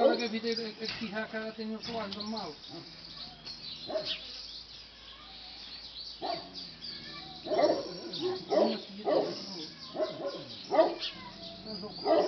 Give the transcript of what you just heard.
A vida aqui kihakaraten cara aldon mau. Thank you.